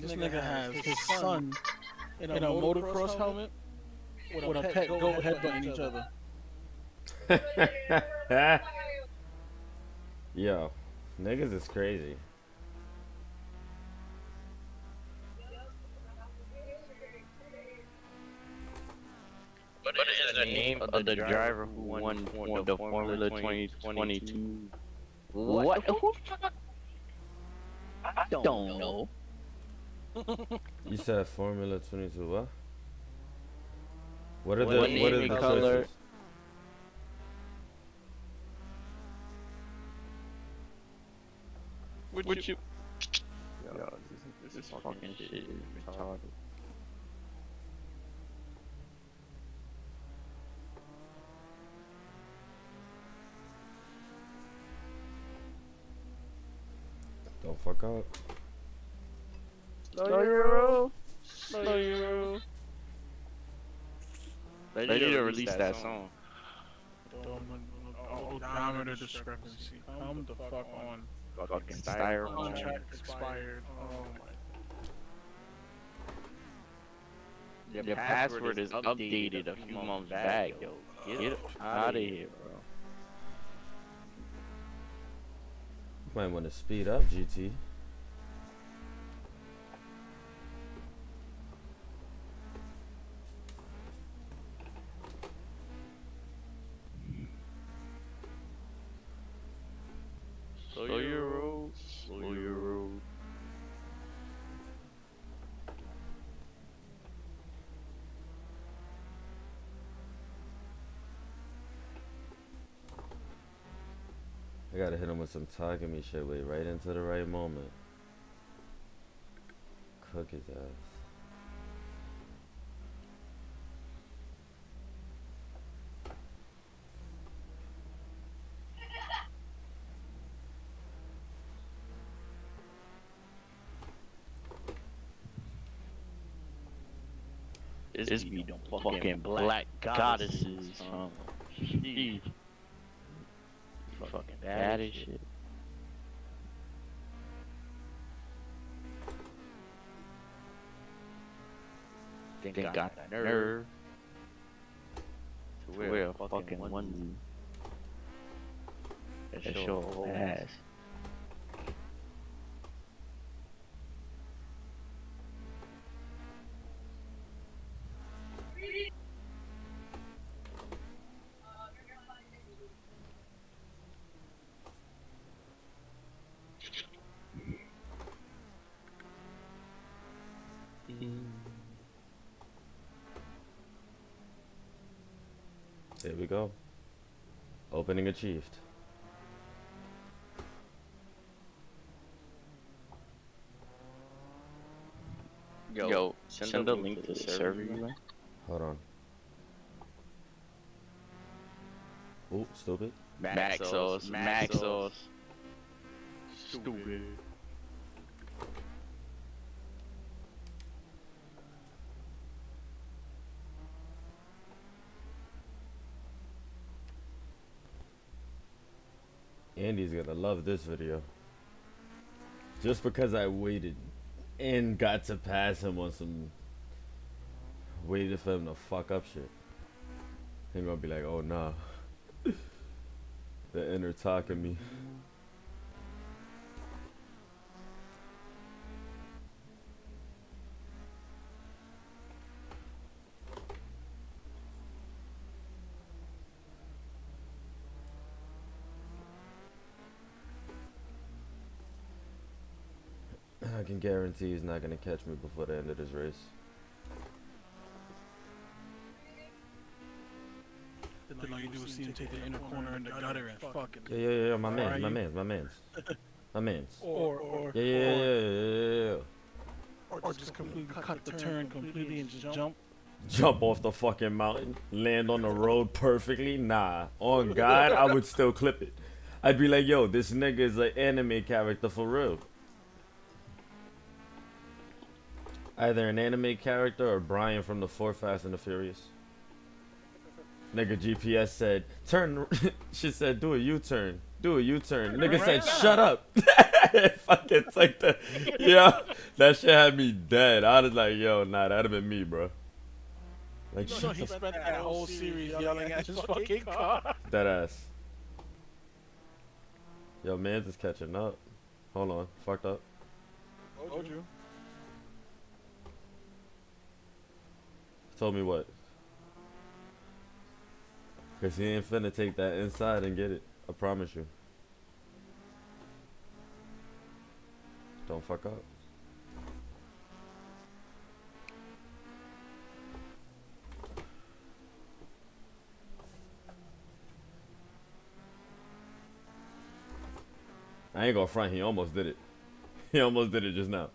This nigga has his son in a, in a motocross helmet with a pet goat headbutting each other. Yo, niggas is crazy. What is the name of the driver who won the Formula 2022? What? Who? I don't know. You said Formula 22 what? What are What the name what are the color? choices? Would you? Yo, this, this fucking shit is retarded. Don't fuck up. Slow Euro. Slow Euro. They need to release that song. Odometer discrepancy. Come the fuck on. Fucking styrofoam. Contract expired. Oh my. Your password is updated a few months back, yo. Get out of here, bro. Might want to speed up, GT. Gotta hit him with some Takumi shit, wait, right into the right moment. Cook his ass. This be the fucking black goddesses. Um, sheesh. fucking bad as shit. Think, Think got the nerve to wear a fucking onesie. That show a whole ass. We go. Opening achieved. Yo, send, the link to the server, you know? Hold on. Oh, stupid. Maxos, Maxos. Stupid. Andy's gonna love this video. Just because I waited and got to pass him on some waited for him to fuck up shit. He gonna be like, oh nah. the inner Takumi. I can guarantee he's not gonna catch me before the end of this race. Then all you do is see him take the inner corner in the gutter and fucking. Yeah, yeah, yeah, yeah, my Fry man's, my you. man's, my man's. My man's. Or or Yeah, yeah, yeah, yeah, yeah, yeah, yeah. or, or just completely cut the turn completely and just jump. Jump off the fucking mountain, land on the road perfectly. Nah, on God, I would still clip it. I'd be like, yo, this nigga is an anime character for real. Either an anime character or Brian from the Four Fast and the Furious. Nigga GPS said, turn. she said, do a U-turn. Do a U-turn. Nigga said, shut up. fucking took the yo. That shit had me dead. I was like, yo, nah, that'd have been me, bro. Like, You know, shut he spent that whole series yelling at his fucking car. That ass. Yo, man's is catching up. Hold on, fucked up. Told you. Told me what? Cause he ain't finna take that inside and get it. I promise you. Don't fuck up. I ain't gonna front. He almost did it. He almost did it just now.